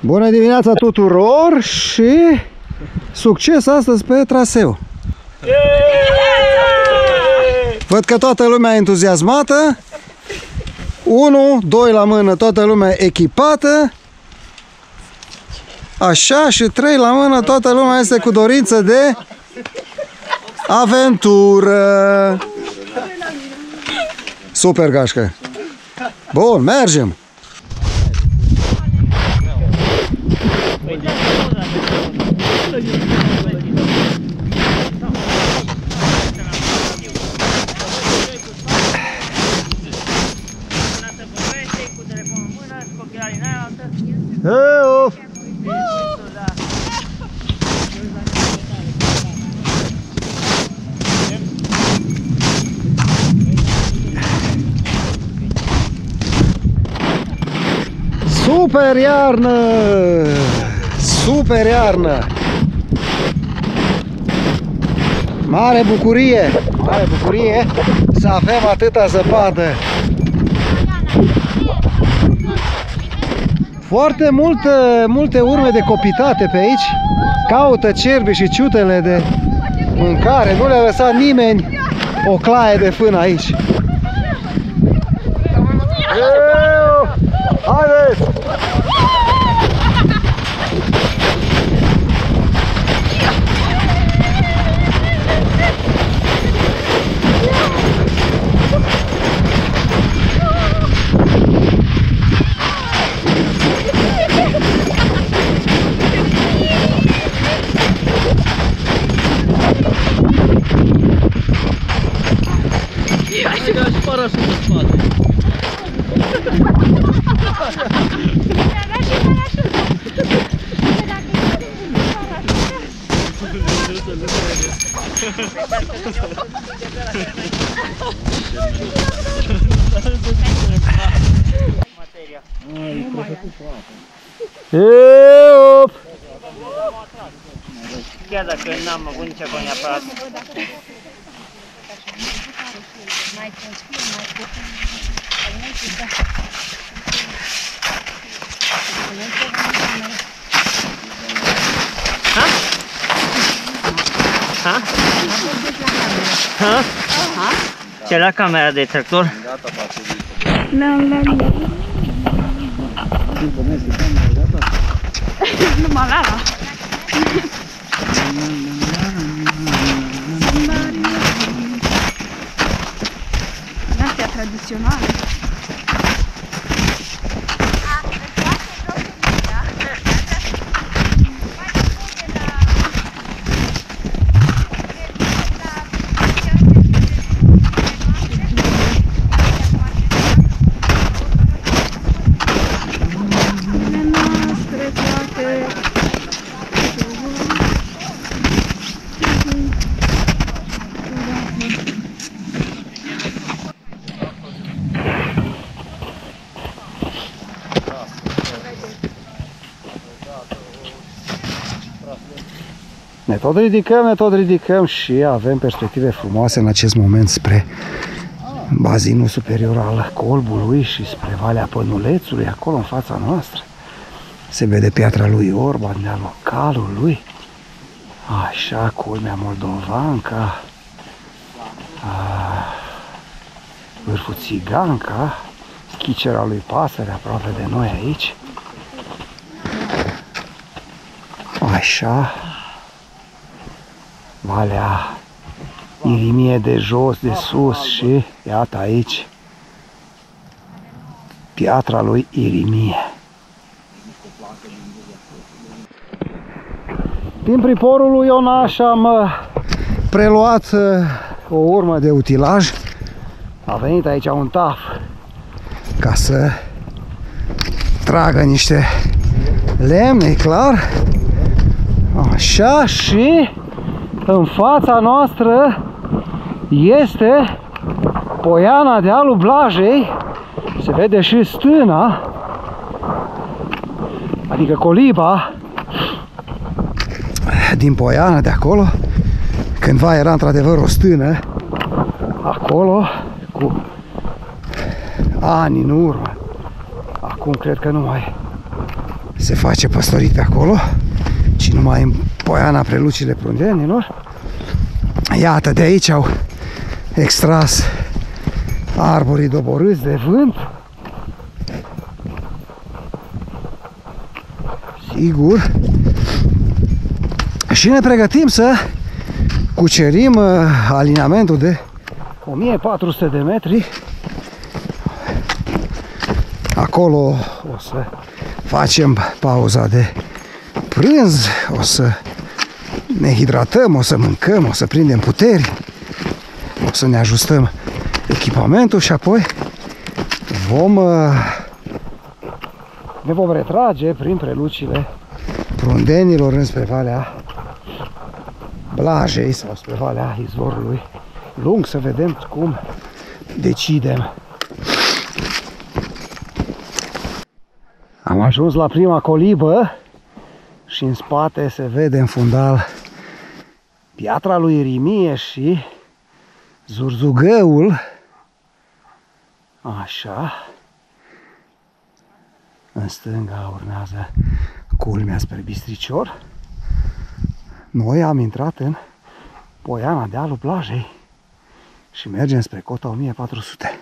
Bună dimineața tuturor și succes astăzi pe traseu. Văd că toată lumea e entuziasmată. 1, 2 la mână, toată lumea echipată. Așa și 3 la mână, toată lumea este cu dorință de aventură. Super gașcă. Bun, mergem. Super iarnă! Super iarnă! Mare bucurie! Mare bucurie să avem atâta zăpadă! Foarte multe, multe urme de copitate pe aici. Caută cerbi și ciutele de mâncare. Nu le-a lăsat nimeni o claie de fân aici. Eu! Haideți! Eop! Chiar dacă n-am avut nici acolo neapărat. Ha? Ha? Ha? Ce la camera de tractor? Numai Lara. Astea tradiționale. Tot ridicăm, ne tot ridicăm și avem perspective frumoase în acest moment spre bazinul superior al Colbului și spre Valea Pănulețului, acolo în fața noastră. Se vede piatra lui Orban de localul lui. Așa, culmea Moldovanca. Ah, Vârful Țiganca. Schicera lui Pasăre aproape de noi aici. Așa. Valea Irimie de jos, de sus și iată aici piatra lui Irimie. Din priporul lui Ionaș am uh, preluat uh, o urmă de utilaj. A venit aici un taf ca să tragă niște lemne, e clar. Așa și în fața noastră este Poiana de Alu Blajei. Se vede și stâna, adică coliba din Poiana de acolo. Cândva era într-adevăr o stână acolo cu ani în urmă. Acum cred că nu mai se face păstorit pe acolo și numai în Poiana Prelucile Prundenilor. Iată, de aici au extras arborii doborâți de vânt. Sigur. Și ne pregătim să cucerim uh, alineamentul de 1400 de metri. Acolo o să facem pauza de prânz, o să ne hidratăm, o să mâncăm, o să prindem puteri, o să ne ajustăm echipamentul și apoi vom uh, ne vom retrage prin prelucile prundenilor înspre Valea Blajei sau spre Valea Izvorului Lung să vedem cum decidem. Am ajuns la prima colibă și în spate se vede în fundal piatra lui Irimie și zurzugăul. Așa. În stânga urmează culmea spre Bistricior. Noi am intrat în Poiana de alul plajei și mergem spre cota 1400.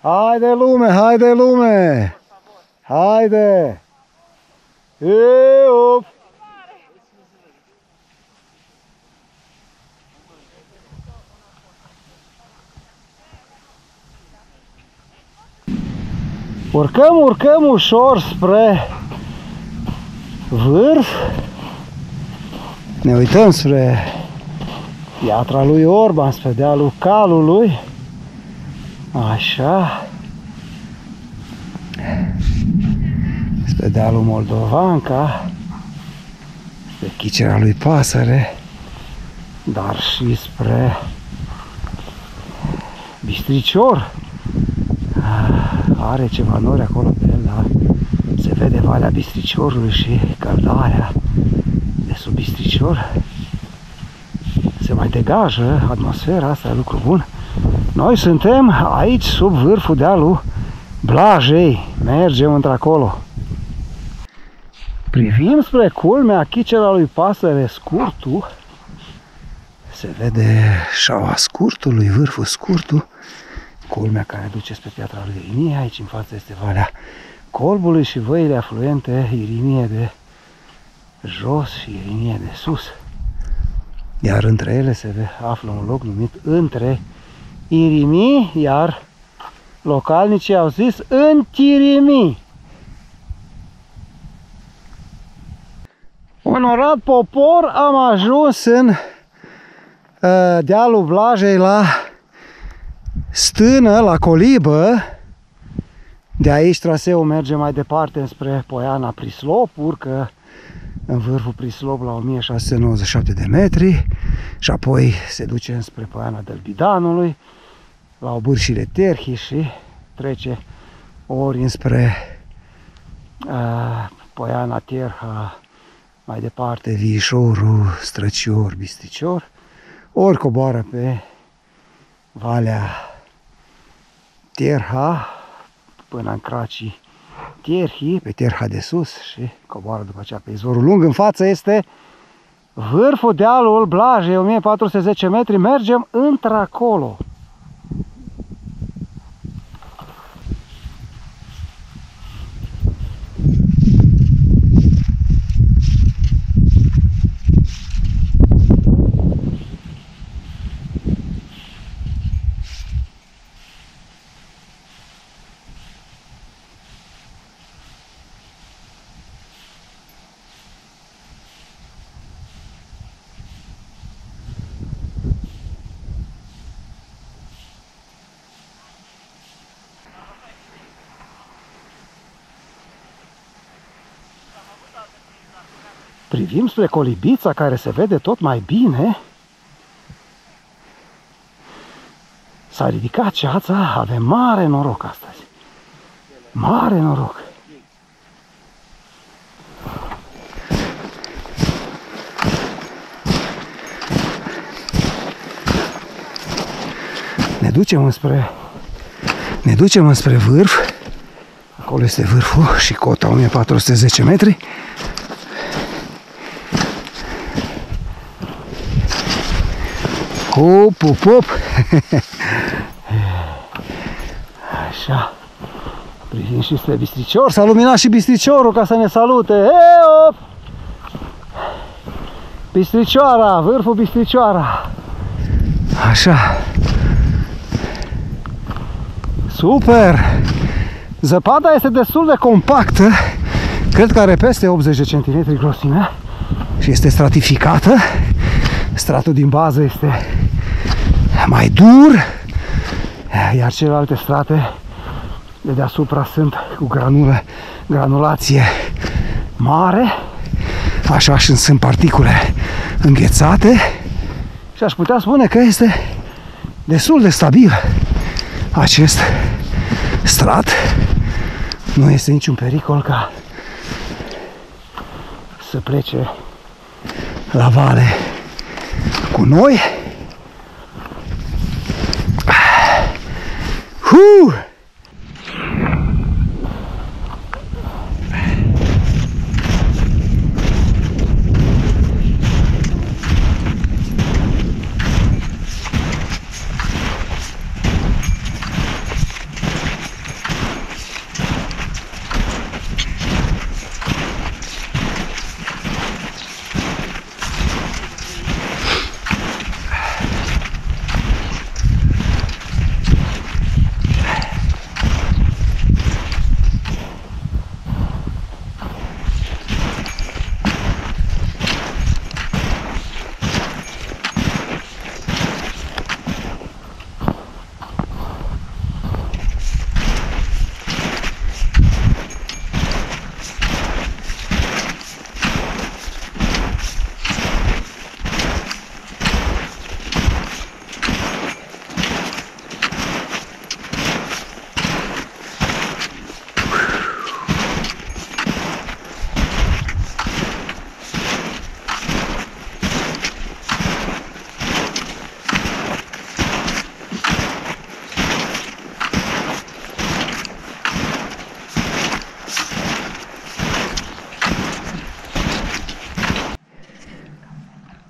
Haide lume, haide lume! Haide! Eu! Urcăm, urcăm ușor spre vârf. Ne uităm spre piatra lui Orban, spre dealul calului. Așa. Spre dealul Moldovanca. Spre chicerea lui Pasăre. Dar și spre Bistricior. Are ceva nori acolo pe el, dar se vede Valea Bistriciorului și căldarea de sub Bistricior. Se mai degajă atmosfera asta, e lucru bun. Noi suntem aici sub vârful dealul Blajei. Mergem într-acolo. Privim spre culmea chicera lui pasăre scurtul. Se vede șaua scurtului, vârful scurtul. Culmea care duce spre piatra lui Irimie. Aici în față este Valea Colbului și văile afluente Irimie de jos și Irimie de sus. Iar între ele se află un loc numit între Irimi, iar localnicii au zis în Onorat popor, am ajuns în uh, dealul Blajei la stână, la colibă. De aici traseul merge mai departe spre Poiana Prislop, urcă în vârful Prislop la 1697 de metri și apoi se duce spre Poiana Dălbidanului la obârșile Terhi și trece ori înspre uh, Poiana Terha, mai departe Viișorul, Străcior, Bisticior, ori coboară pe Valea Terha până în Cracii Terhi, pe Terha de sus și coboară după aceea pe izvorul lung. În față este vârful dealul Blajei, 1410 metri, mergem într-acolo. Privim spre colibița care se vede tot mai bine. S-a ridicat ceața, avem mare noroc astăzi. Mare noroc. Ne ducem înspre Ne ducem înspre vârf. Acolo este vârful și cota 1410 metri. Hop, hop, hop. Așa. Privim și spre bistricior. S-a luminat și bistriciorul ca să ne salute. Hop! Bistricioara, vârful bistricioara. Așa. Super! Zăpada este destul de compactă. Cred că are peste 80 de cm grosime și este stratificată. Stratul din bază este mai dur, iar celelalte strate de deasupra sunt cu granulă, granulație mare, așa și sunt particule înghețate și aș putea spune că este destul de stabil acest strat. Nu este niciun pericol ca să plece la vale cu noi. Huh!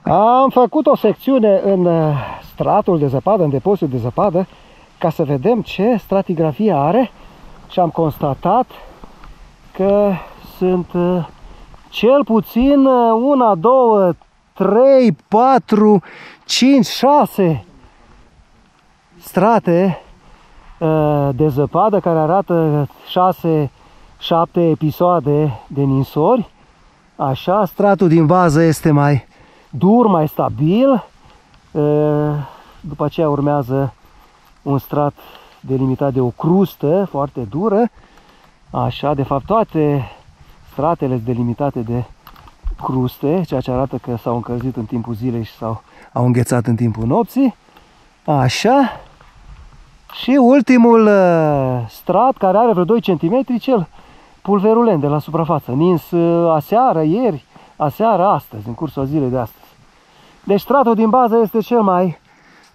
Am făcut o secțiune în uh, stratul de zăpadă, în depozitul de zăpadă, ca să vedem ce stratigrafie are și am constatat că sunt uh, cel puțin uh, una, două, trei, patru, cinci, șase strate de zăpadă care arată șase, șapte episoade de ninsori. Așa, stratul din bază este mai dur, mai stabil. După aceea urmează un strat delimitat de o crustă foarte dură. Așa, de fapt toate stratele sunt delimitate de cruste, ceea ce arată că s-au încălzit în timpul zilei și s-au au înghețat în timpul nopții. Așa. Și ultimul strat, care are vreo 2 cm, cel pulverulent de la suprafață, nins aseară, ieri, aseară, astăzi, în cursul zilei de astăzi. Deci stratul din bază este cel mai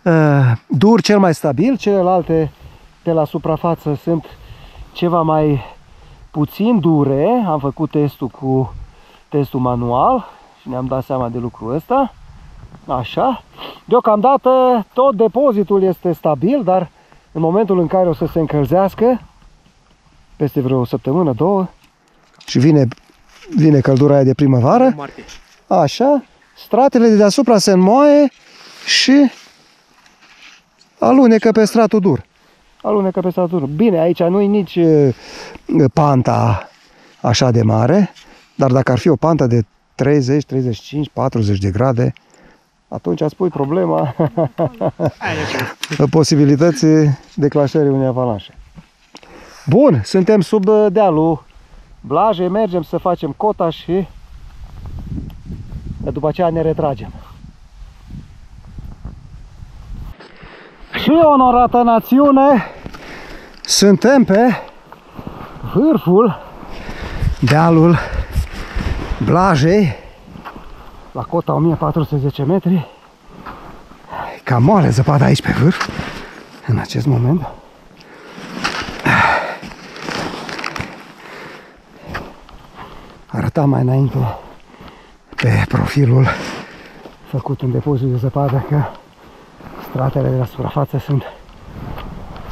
uh, dur, cel mai stabil. Celelalte de la suprafață sunt ceva mai puțin dure. Am făcut testul cu testul manual și ne-am dat seama de lucrul ăsta. Așa. Deocamdată tot depozitul este stabil, dar în momentul în care o să se încălzească, peste vreo săptămână, două, și vine, vine căldura aia de primăvară, așa, stratele de deasupra se înmoaie și alunecă pe stratul dur. Alunecă pe stratul dur. Bine, aici nu e nici panta așa de mare, dar dacă ar fi o pantă de 30, 35, 40 de grade, atunci spui problema posibilității declanșării unei avalanșe. Bun, suntem sub dealul Blaje, mergem să facem cota și dar după aceea ne retragem. Și onorată națiune, suntem pe vârful dealul Blajei, la cota 1410 metri. Cam moale zăpada aici pe vârf, în acest moment. Arăta mai înainte pe profilul făcut în depozit de zăpadă că stratele de la suprafață sunt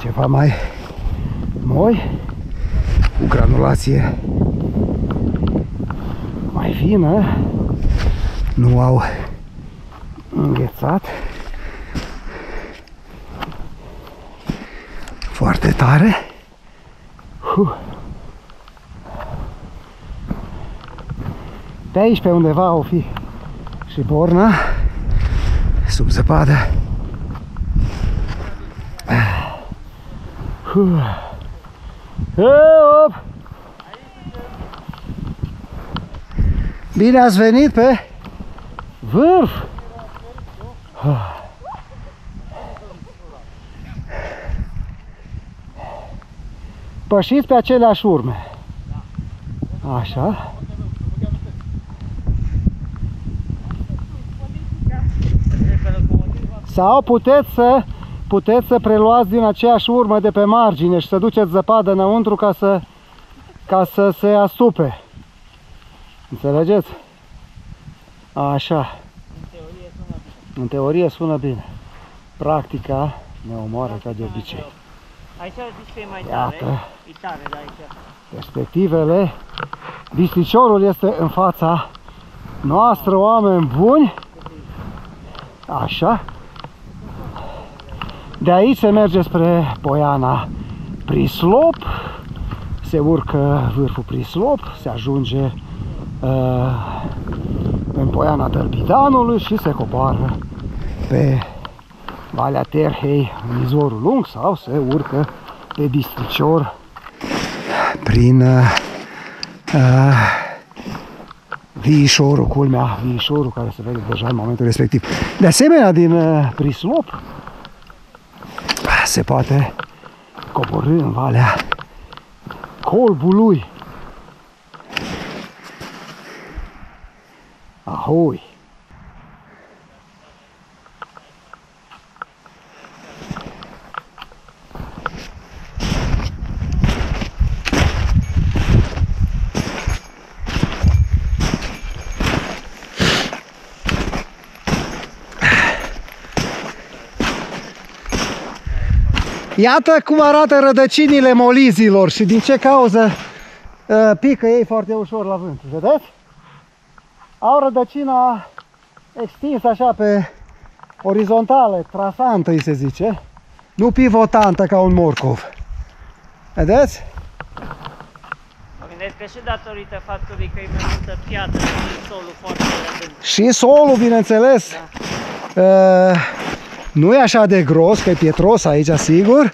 ceva mai moi, cu granulație mai fină, nu au înghețat foarte tare. Huh. Pe aici, pe undeva, o fi și borna, sub zăpadă. Huh. Hop! Bine ați venit pe vârf! Pășiți pe aceleași urme. Așa. Sau puteți să puteți să preluați din aceeași urmă de pe margine și să duceți zăpadă înăuntru ca să ca să se asupe. Înțelegeți? Așa. În teorie sună bine. Practica ne omoară ca de obicei. Aici zici că e mai Iată. tare. E tare, da, aici. Perspectivele. Bistriciorul este în fața noastră, oameni buni. Așa. De aici se merge spre Poiana Prislop. Se urcă vârful Prislop, se ajunge uh, în Poiana Tălbidanului și se coboară pe Valea Terhei în izvorul lung sau se urcă pe Bistricior prin uh, uh, Viișorul, culmea Viișorul care se vede deja în momentul respectiv. De asemenea, din uh, Prislop se poate coborâ în Valea Colbului. Ahoi! Iată cum arată rădăcinile molizilor și din ce cauză uh, pică ei foarte ușor la vânt. Vedeți? Au rădăcina extinsă așa pe orizontală, trasantă îi se zice, nu pivotantă ca un morcov. Vedeți? Mă gândesc că și datorită faptului că e mai multă piatră și solul foarte adânc. Și solul, bineînțeles, uh, nu e așa de gros, că e pietros aici, sigur.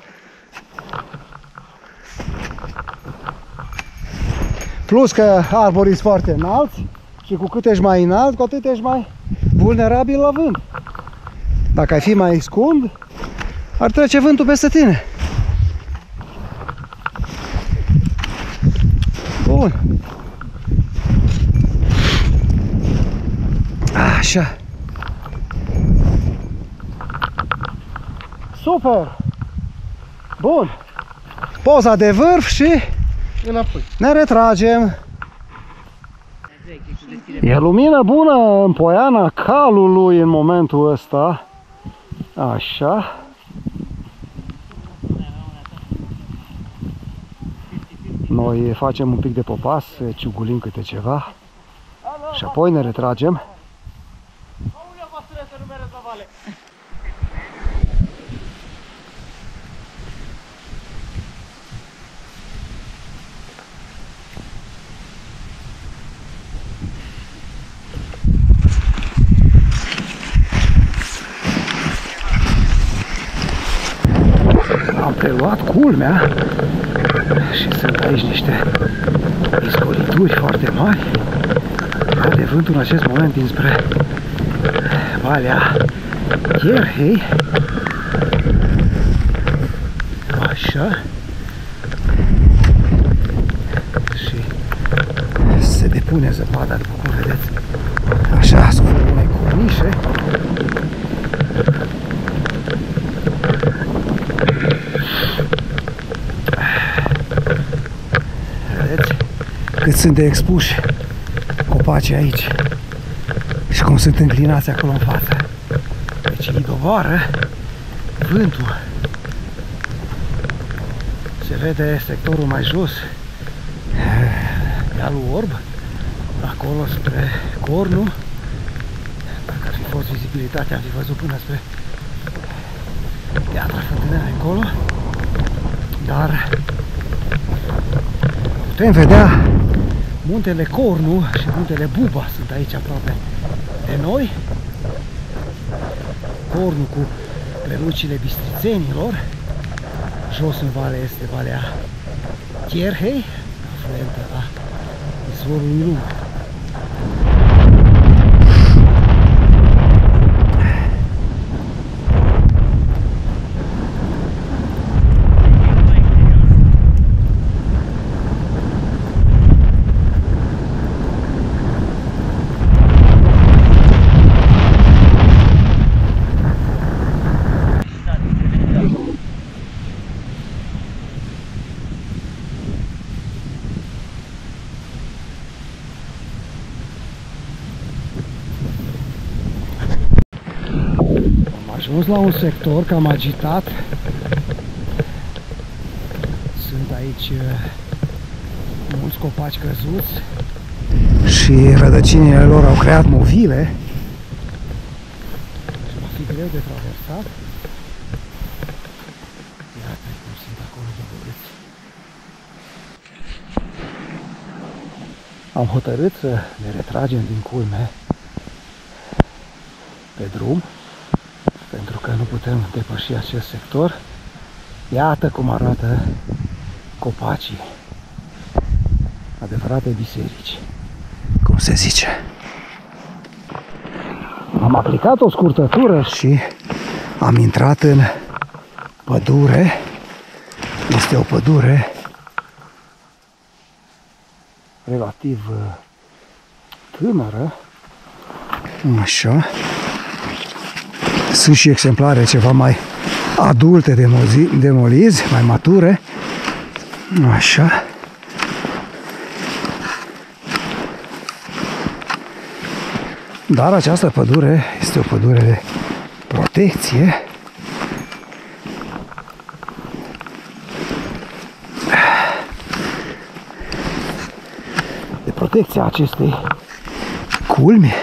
Plus că arborii sunt foarte înalți și cu cât ești mai înalt, cu atât ești mai vulnerabil la vânt. Dacă ai fi mai scund, ar trece vântul peste tine. Bun. Așa. Super! Bun! Poza de vârf și Înapoi. ne retragem. E lumină bună în poiana calului în momentul ăsta. Așa. Noi facem un pic de popas, ciugulim câte ceva și apoi ne retragem. Preluat culmea și sunt aici niște iscolituri foarte mari. Are vântul în acest moment dinspre Valea Cherhei. Așa. Și se depune zăpada, după cum vedeți. Așa, sub unei cornișe. Vedeți cât sunt de expuși copacii aici și cum sunt înclinați acolo în față. Deci îi doboară vântul. Se vede sectorul mai jos, dealul orb, acolo spre Cornu. Dacă ar fi fost vizibilitatea, am fi văzut până spre Piatra Fântânea încolo. Dar putem vedea muntele Cornu și muntele Buba sunt aici aproape de noi. Cornu cu prelucile bistrițenilor. Jos în vale este Valea Chierhei, afluentă a izvorului Lung. Am ajuns la un sector cam agitat. Sunt aici uh, mulți copaci căzuți și rădăcinile lor au creat movile și va fi greu de traversat. Iată cum sunt acolo doborâți. Am hotărât să ne retragem din culme pe drum pentru că nu putem depăși acest sector. Iată cum arată copacii. Adevărate biserici, cum se zice. Am aplicat o scurtătură și am intrat în pădure. Este o pădure relativ uh, tânără. Așa. Sunt și exemplare ceva mai adulte de, mozi, de molizi, mai mature. Așa. Dar această pădure este o pădure de protecție. De protecția acestei culmi.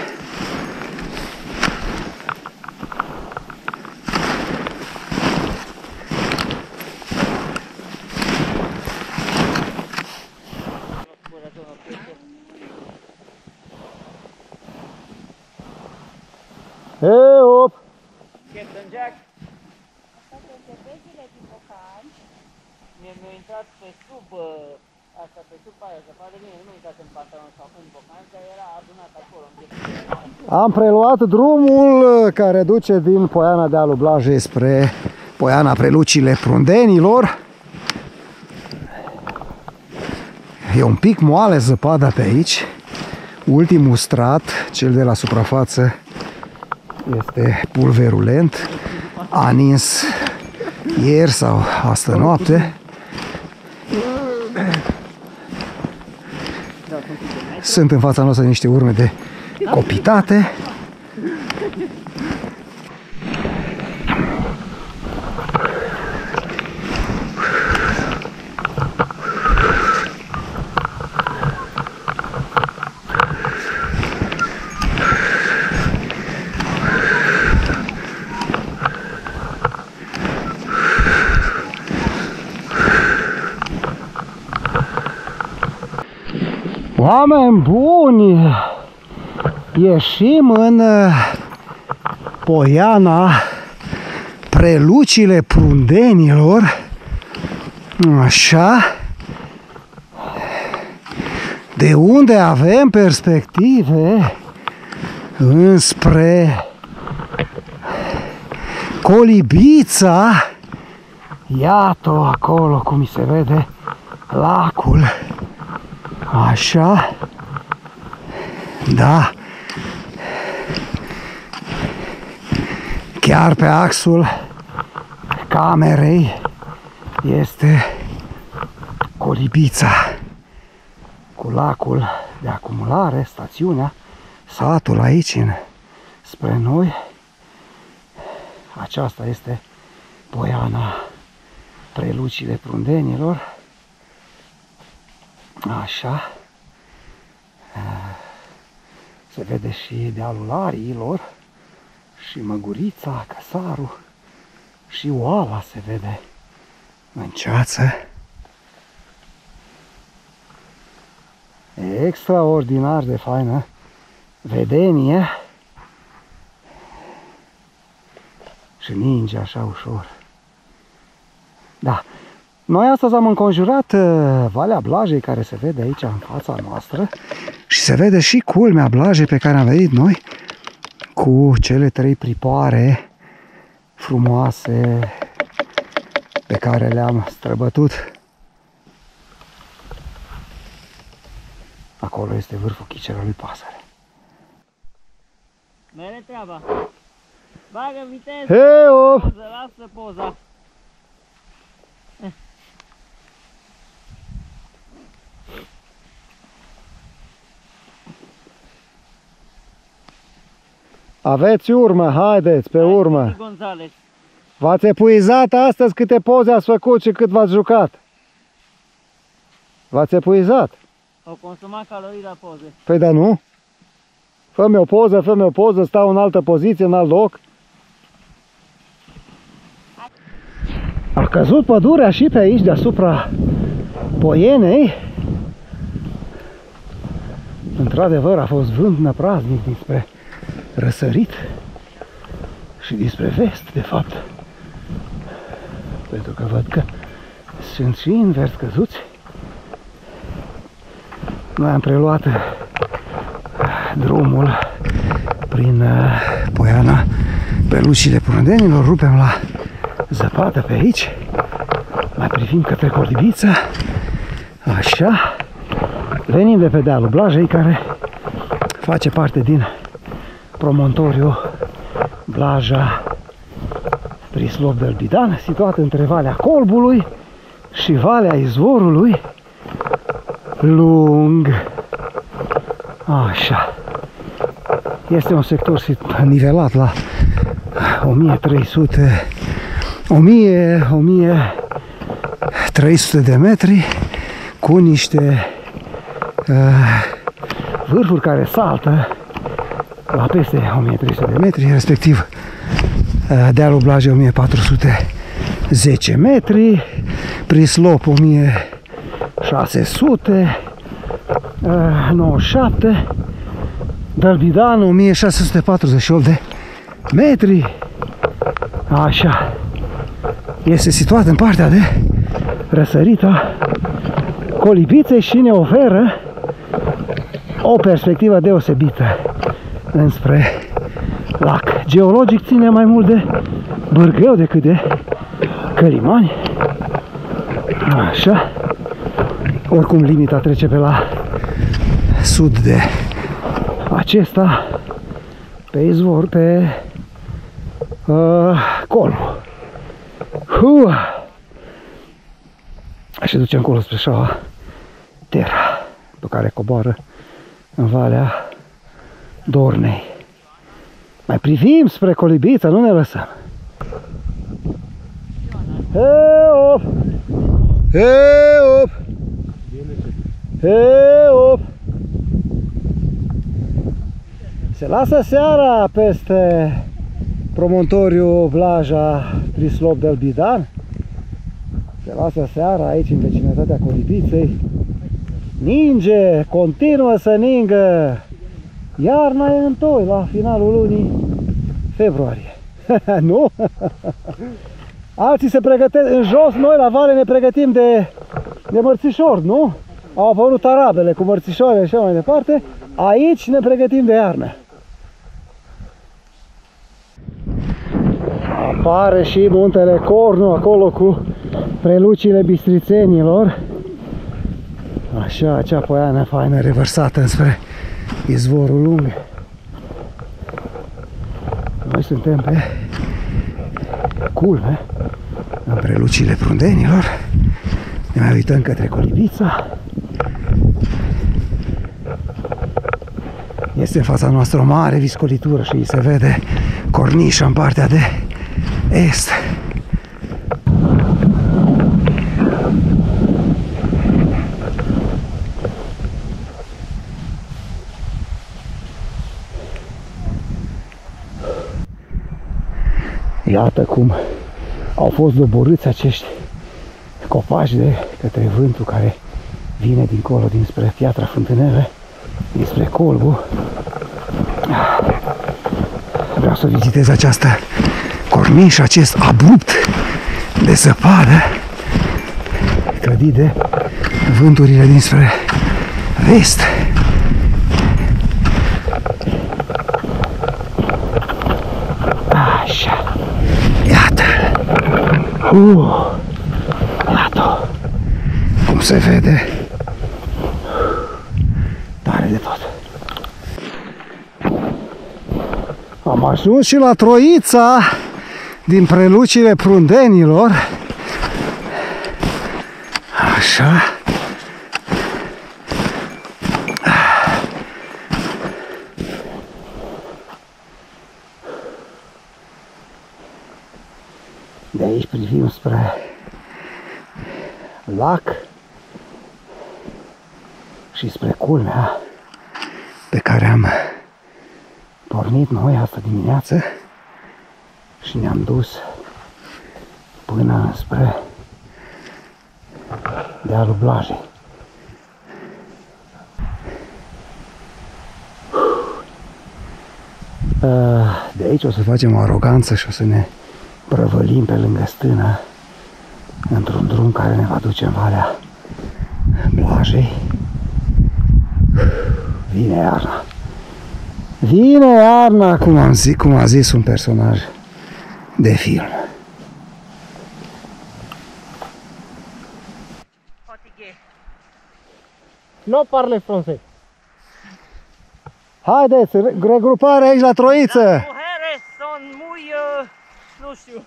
Hei, op! Captain Jack. Mie mi-a intrat pe sub uh, asta, pe sub aia, zăpadă bine, nu mi-a intrat în pantalon sau în bocan, dar era adunat acolo. în pietre. Am preluat drumul uh, care duce din Poiana de Alublaje spre Poiana Prelucile Prundenilor. E un pic moale zăpada pe aici. Ultimul strat, cel de la suprafață, este pulverulent. A nins ieri sau astă noapte. Sunt în fața noastră niște urme de copitate. Oameni buni, ieșim în uh, Poiana Prelucile Prundenilor, așa, de unde avem perspective înspre Colibița, iată acolo cum se vede lacul. Așa. Da. Chiar pe axul camerei este colibița cu lacul de acumulare, stațiunea, satul aici în, spre noi. Aceasta este Poiana Prelucile Prundenilor. Așa. Se vede și dealul ariilor și măgurița, căsarul și oala se vede în ceață. Extraordinar de faină vedenie și ninge așa ușor. Da, noi astăzi am înconjurat uh, Valea Blajei care se vede aici în fața noastră și se vede și culmea Blajei pe care am venit noi cu cele trei pripoare frumoase pe care le-am străbătut. Acolo este vârful chicerului pasăre. Mere treaba. Bagă viteză, Hei, of! poză, lasă poza. Aveți urmă, haideți, pe urmă. Gonzales. V-ați epuizat astăzi câte poze ați făcut și cât v-ați jucat? V-ați epuizat? Au consumat calorii la poze. Păi da, nu? Fă-mi o poză, fă-mi o poză, stau în altă poziție, în alt loc. A căzut pădurea și pe aici, deasupra Poienei. Într-adevăr, a fost vânt năpraznic dinspre răsărit și dinspre vest, de fapt. Pentru că văd că sunt și invers căzuți. Noi am preluat drumul prin uh, Poiana pe lucile Prundenilor, rupem la zăpadă pe aici, mai privim către Colibița, așa, venim de pe dealul Blajei care face parte din promontoriu Blaja Prislop del Bidan, situat între Valea Colbului și Valea Izvorului lung. Așa. Este un sector sit- nivelat la 1300 1000 1300 de metri cu niște uh, vârfuri care saltă la peste 1300 de metri, respectiv uh, dealul Blajei 1410 metri, Prislop 1600 uh, 97 Dălbidan 1648 de metri. Așa este situat în partea de răsărit a Colibiței și ne oferă o perspectivă deosebită înspre lac. Geologic ține mai mult de Bârgău decât de Călimani. Așa. Oricum limita trece pe la sud de acesta pe izvor, pe uh, Colbu. Huh. Și duce încolo spre șaua Terra, pe care coboară în Valea Dornei. Mai privim spre Colibița, nu ne lăsăm. Hei, op! Hei, op! Hei, op! Se lasă seara peste promontoriu Vlaja Prislop del Bidan. Se lasă seara aici în vecinătatea Colibiței. Ninge, continuă să ningă. Iarna e în toi la finalul lunii februarie. nu? Alții se pregătesc în jos, noi la vale ne pregătim de, de mărțișori, nu? Au apărut arabele cu mărțișoare și așa mai departe. Aici ne pregătim de iarnă. Apare și muntele Cornu acolo cu prelucile bistrițenilor. Așa, acea poiană faină revărsată înspre izvorul lung. Noi suntem pe culme, în prelucile prundenilor. Ne mai uităm către Colibița. Este în fața noastră o mare viscolitură și se vede cornișa în partea de est. Iată cum au fost doborâți acești copaci de către vântul care vine dincolo, dinspre Piatra Fântânele, dinspre Colbu. Vreau să vizitez această corniș, acest abrupt de zăpadă clădit de vânturile dinspre vest. Așa. Iată. Uh. Iată. Cum se vede. Tare de tot. Am ajuns și la Troița din prelucile prundenilor. Așa. De aici privim spre lac și spre culmea pe care am pornit noi asta dimineață și ne-am dus până spre dealul Blajei. De aici o să facem o aroganță și o să ne prăvălim pe lângă stână într-un drum care ne va duce în Valea Blajei. Vine iarna. Vine iarna, cum, am zis, cum a zis un personaj de film. Fatigué. Nu parle francez. Haideți, re- regrupare aici la Troiță! Mujeres son muy, uh, nu știu.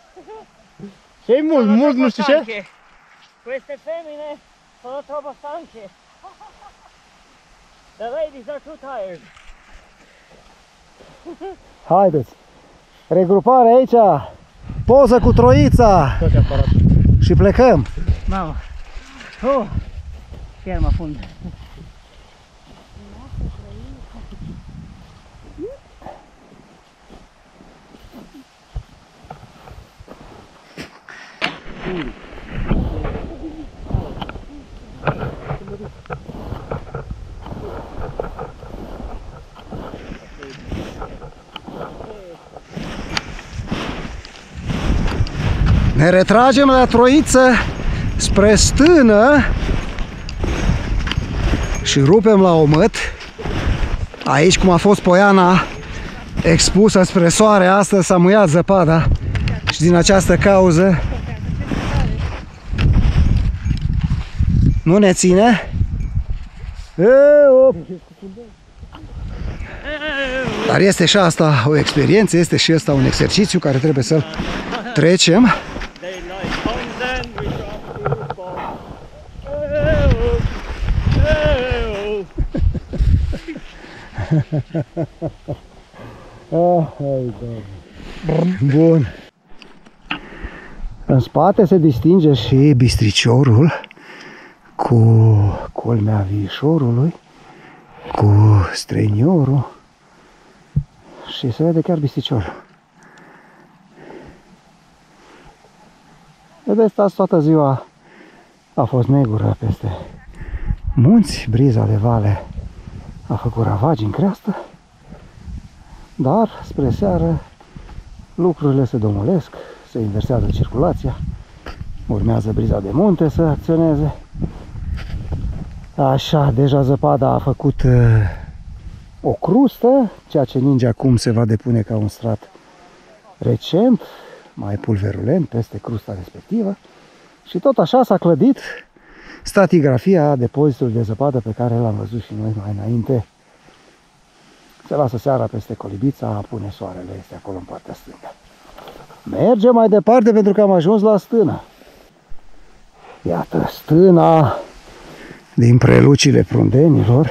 Ce mult, mult nu știu ce? stanche. Queste femmine sono troppo stanche. The ladies are too tired. Haideți! Regrupare aici! Poză cu Troița! Toate aparatul. Și plecăm! Mamă. Oh. Chiar mă fund. Ne retragem la Troiță spre stână și rupem la omăt. Aici, cum a fost poiana expusă spre soare, astăzi s-a muiat zăpada și din această cauză nu ne ține. E, op. Dar este și asta o experiență, este și asta un exercițiu care trebuie să-l trecem. Daylight comes and we drop to fall. Hey-oh. Hey-oh. Bun. În spate se distinge și bistriciorul cu culmea viișorului, cu străiniorul și se vede chiar bistriciorul. Vedeți, azi toată ziua a fost negură peste munți, briza de vale a făcut ravagi în creastă, dar spre seară lucrurile se domolesc, se inversează circulația, urmează briza de munte să acționeze. Așa, deja zăpada a făcut uh, o crustă, ceea ce ninge acum se va depune ca un strat recent, mai pulverulent peste crusta respectivă și tot așa s-a clădit stratigrafia depozitului de zăpadă pe care l-am văzut și noi mai înainte. Se lasă seara peste Colibița, pune soarele, este acolo în partea stângă. Mergem mai departe pentru că am ajuns la stână. Iată stâna din prelucile prundenilor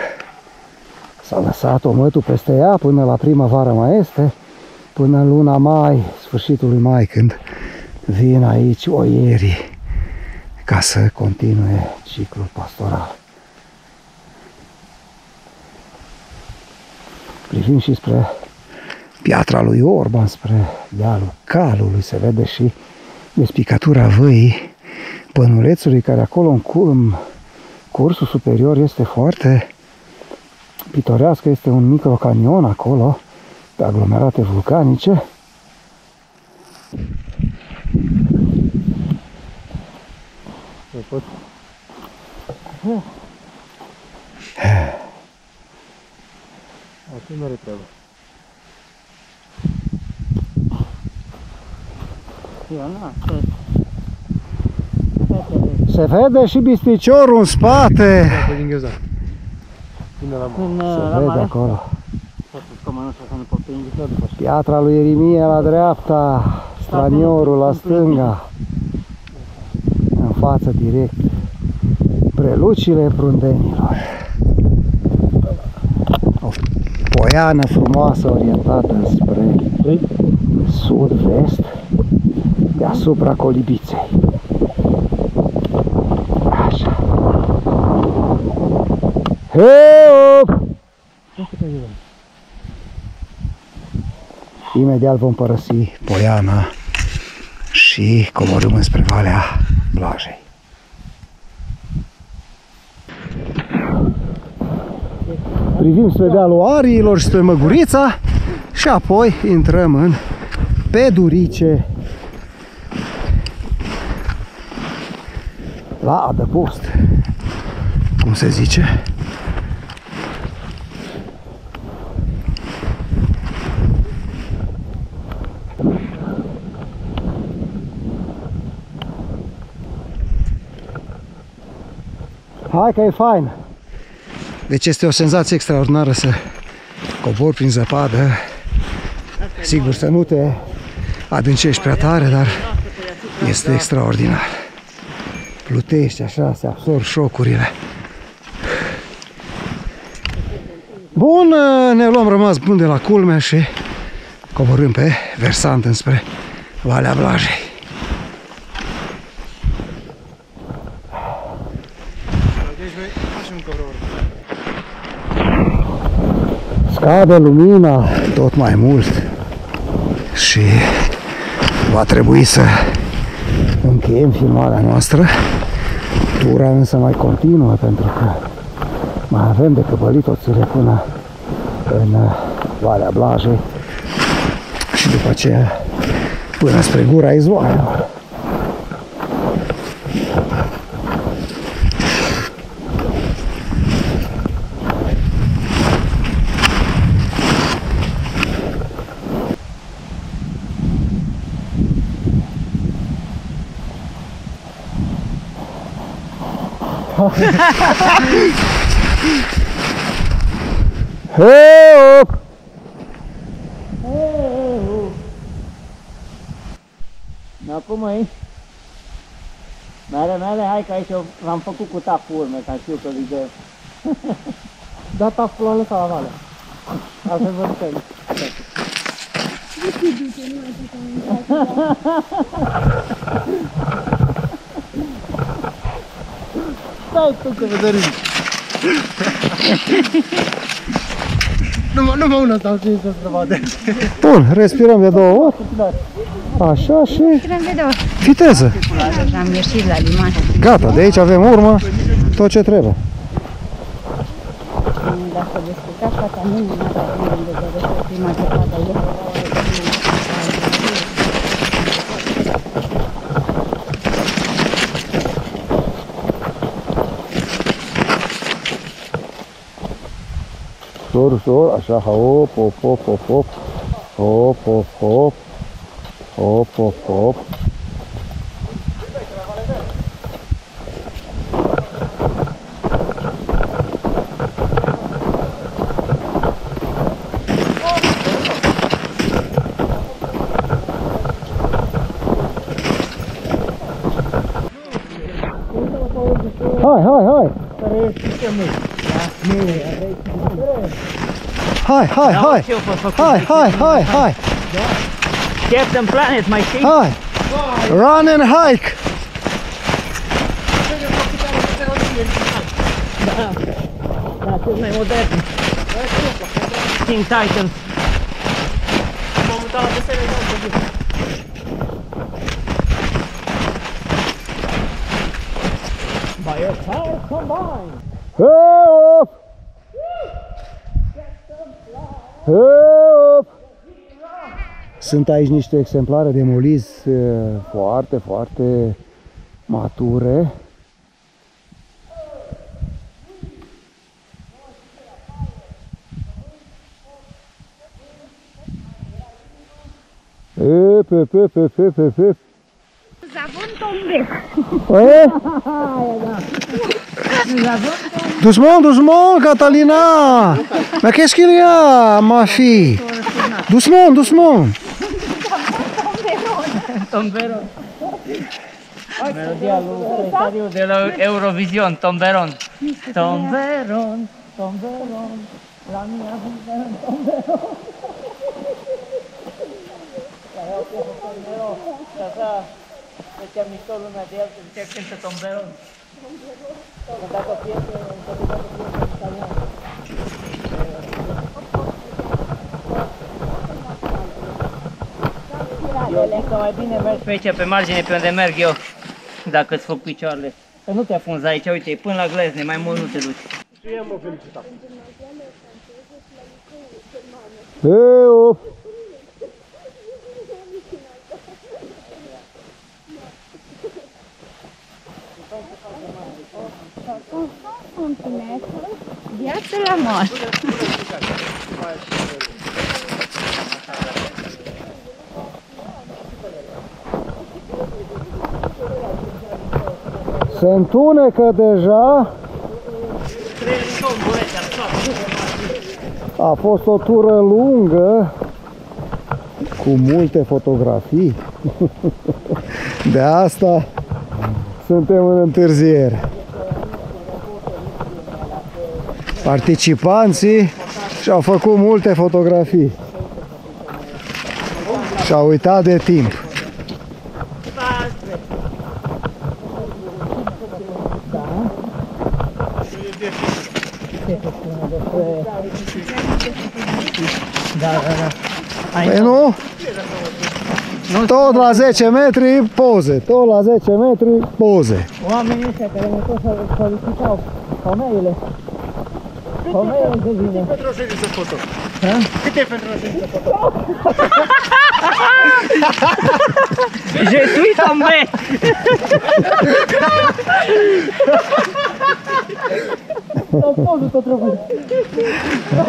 S-a lăsat omătul peste ea până la primăvară mai este, până în luna mai, sfârșitul lui mai, când vin aici oierii ca să continue ciclul pastoral. Privim și spre piatra lui Orban, spre dealul calului, se vede și despicătura văii pănulețului, care acolo în, cur, în cursul superior este foarte pitorească, este un microcanion acolo, pe aglomerate vulcanice. Nu pot. Acum nu are treabă. Eu nu, să... Se vede și bisticiorul în spate. Pe din gheozdan. Până la În, Se la vede mare, acolo. să cu mănuța să nu pot prinde. Piatra lui Erimie la dreapta, straniorul la stânga. În față direct. Prelucile prundenilor. O poiană frumoasă orientată spre sud-vest, deasupra colibiței. Hop! Imediat vom părăsi Poiana și coborâm înspre Valea Blajei. Privim spre dealul Ariilor și spre Măgurița și apoi intrăm în Pedurice la adăpost, cum se zice. Hai că e fain. Deci este o senzație extraordinară să cobori prin zăpadă. Sigur să nu te adâncești prea tare, dar este extraordinar. Plutești așa, se absorb șocurile. Bun, ne luăm rămas bun de la culme și coborâm pe versant înspre Valea Blajei. Deci noi facem încă vreo oră. Scade lumina tot mai mult și va trebui să încheiem filmarea noastră. Tura însă mai continuă pentru că mai avem de căpălit o țâre până în uh, Valea Blajei și după aceea până spre gura izvoarelor. Hop! Acum aici. Mere, mere, hai că aici l-am făcut cu tapurme, ca știu că îi dă. da tapul ăla sau avală? Asta vorbim. Nu știu, nu Stai tu că vede rând. Numai, numai una stau și să se vadă. Bun, respirăm de două ori. Așa și Trem video. viteză. Deja am ieșit la liman. Gata, de aici avem urmă tot ce trebuie. Dacă descurcați fata mea, nu are de vedere prima zăpadă e. Doğru doğru aşağı hop hop hop hop hop. Hop hop hop. Hop hop hop. Hi, hi, hi. Hai, hai, hai! Ce-au fost făcut? Hai, hai, hai, hai! Captain Planet, mai știi? Hai! Run and hike! Da, cel mai modern. Teen Titans. M-am mutat la desene, By a power combined. Hey up! Hey up! Sunt aici niște exemplare de moliz eh, foarte, foarte mature. Ep, ep, ep, ep, ep, ep, ep. Nous avons tombé. Ouais. Doucement, doucement, Catalina. Mais qu'est-ce qu'il y a, ma fille Doucement, doucement. Tomberon. Melodia lui Stadiu de la Eurovision, Tomberon. Tomberon, Tomberon, la mia vida è un tomberon. Era o piesă Tomberon, și așa făcea mișto lumea de el, că zicea că cântă Tomberon. Cântat o piesă, cântat o piesă în italiană. Eu zic că mai bine mergi pe aici, pe margine, pe unde merg eu, dacă îți fac picioarele. Să nu te afunzi aici, uite, până la glezne, mai mult nu te duci. Hey up. Continentul, viață la moarte. Se întunecă deja. A fost o tură lungă cu multe fotografii. De asta suntem în întârziere. Participanții și-au făcut multe fotografii. Și-au uitat de timp. Da, da, da. Ai Păi nu? Tot la 10 metri poze, tot la 10 metri poze. Oamenii ăștia care ne tot sol- solicitau femeile. Femeile de vine. Pentru o ședință foto. Ha? Cât e pentru o ședință foto? Je suis tombé! Sau pozul tot trebuie.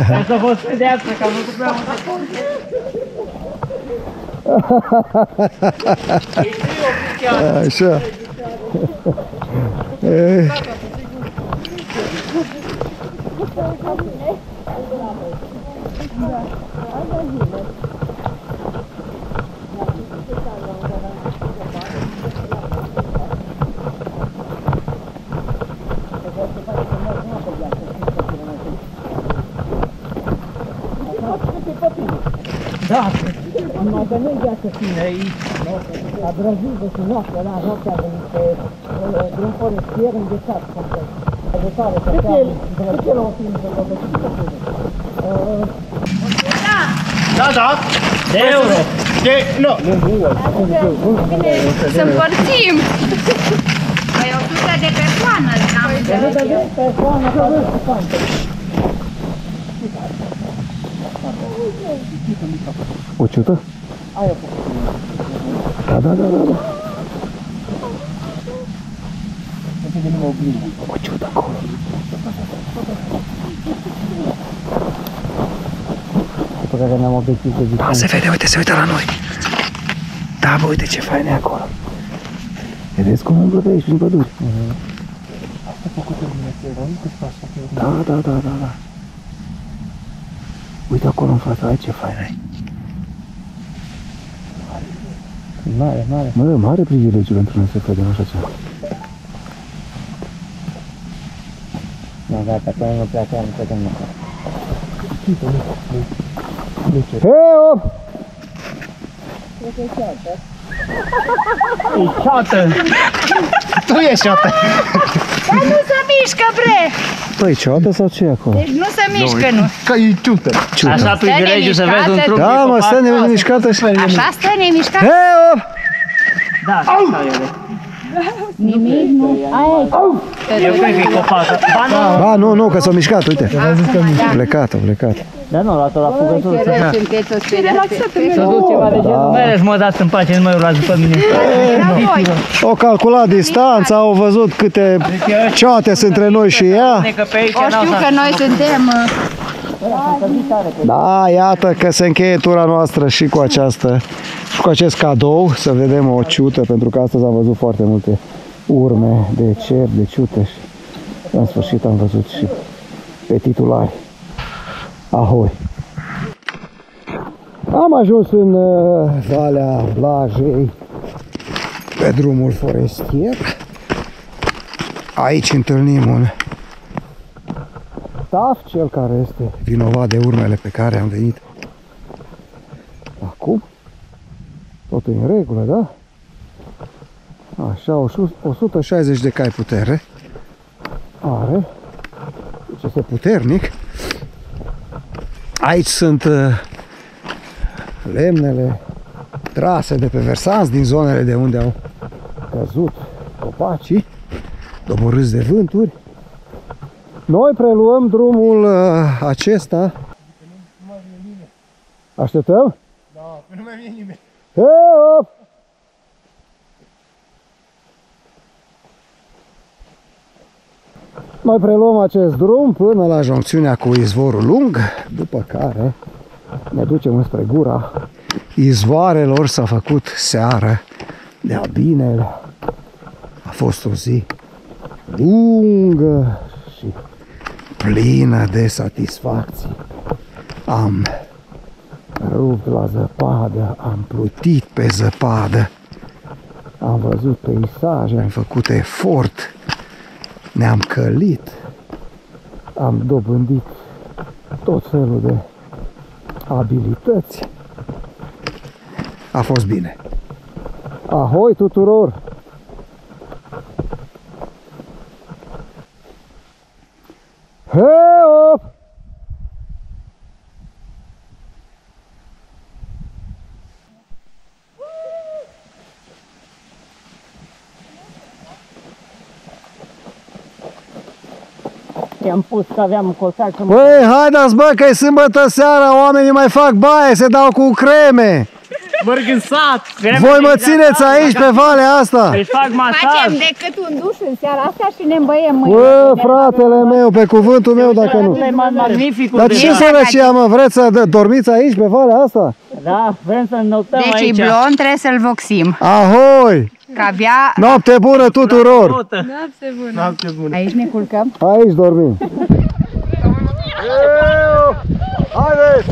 Ca să vă pedeapsă, că am făcut prea multe poze. Îi scriu oficial. Așa. Venit viață fină aici, la Brasil, și noaptea, la noaptea a venit pe uh, drum forestier înghețat complet. Ajutare să Cât e, cât e la un film de Da, da. De euro! De, nu, nu, nu. Bine, să împărțim. Păi 100 de persoană am înțeles. persoană participantă. 100? Aia Da, da, da, da. da. O ciudă acolo. După care ne-am obiectiv de zic. Se vede, uite, se uită la noi. Da, bă, uite ce fain e acolo. Vedeți cum umblă pe aici, prin păduri? Da, da, da, da, da. Uite acolo în fața, ai ce fain ai. Mare, mare. Mă, mare privilegiu pentru noi să vedem așa ceva. Da, gata, până nu pleacă, nu plecăm nu. Hei, op! E ceată! Tu ești șotă. Dar nu se mișcă, bre! Păi, ceată sau ce e acolo? Deci nu se mișcă, nu. Că e ciută. Așa privilegiu să vezi un trup Da, de mă, copac. stă nemișcată și... Așa stă nemișcat? Hei, op! Da, așa stau ele. Nimic, nu. Aia Eu cred că e copac. Ba nu, Ba, nu, nu, că s-a mișcat, uite. A plecat, a plecat. dar nu, luat-o la fugătură. Ce rău sunteți o speriați. Să duc ceva de genul. Mergeți mă dați în pace, nu mă urlați după mine. Era voi. Au calculat distanța, au văzut câte ceate sunt între noi și ea. Că pe aici O n-au știu să... că noi suntem... uh, Da, iată că se încheie tura noastră și cu această și cu acest cadou, să vedem o ciută, pentru că astăzi am văzut foarte multe urme de cer, de ciute și în sfârșit am văzut și pe titulari. Ahoi! Am ajuns în uh, Valea Blajei, pe drumul forestier. Aici întâlnim un Staf, cel care este vinovat de urmele pe care am venit acum. Totul e în regulă, da? Așa, 160 de cai putere. Are. Deci este puternic. Aici sunt uh, lemnele trase de pe versanți din zonele de unde au căzut copacii, doborâți de vânturi. Noi preluăm drumul uh, acesta. Așteptăm? Da, nu mai vine nimeni. Hei, op! Noi preluăm acest drum până la joncțiunea cu izvorul lung, după care ne ducem înspre gura izvoarelor. S-a făcut seară de-a binele. A fost o zi lungă și plină de satisfacții. Am rupt la zăpadă, am plutit pe zăpadă, am văzut peisaje, am făcut efort, ne-am călit, am dobândit tot felul de abilități. A fost bine. Ahoi tuturor! Hei, op! I-am pus că aveam cosac să mă... Băi, haideți bă, că e sâmbătă seara, oamenii mai fac baie, se dau cu creme. Merg în sat! Voi mă țineți aici pe valea asta. Îi fac masaj! Facem decât un duș în seara asta și ne îmbăiem mâine. Bă, fratele meu, pe cuvântul meu, dacă nu. Asta e mai magnificul Dar de ce da. sărăcia, mă, vreți să d- dormiți aici pe valea asta? Da, vrem să noptăm Deci aici. e blond, trebuie să-l voxim. Ahoi! Că abia Noapte bună tuturor! Noapte. Noapte bună. aici ne culcăm. Aici dormim. Haideți!